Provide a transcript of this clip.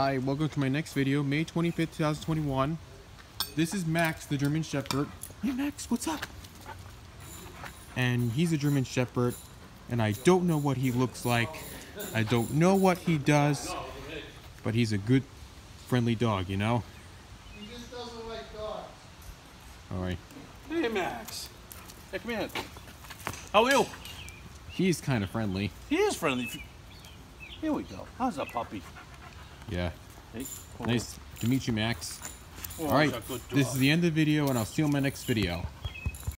Hi, welcome to my next video, May 25th, 2021. This is Max, the German Shepherd. Hey Max, what's up? And he's a German Shepherd, and I don't know what he looks like. I don't know what he does, but he's a good, friendly dog, you know? He just doesn't like dogs. Alright. Hey, Max. Hey, come here. How are you? He's kind of friendly. He is friendly. Here we go. How's that puppy? Yeah. Hey, come Nice to meet you, Max. Oh, Alright, he's a good this is the end of the video, and I'll see you on my next video.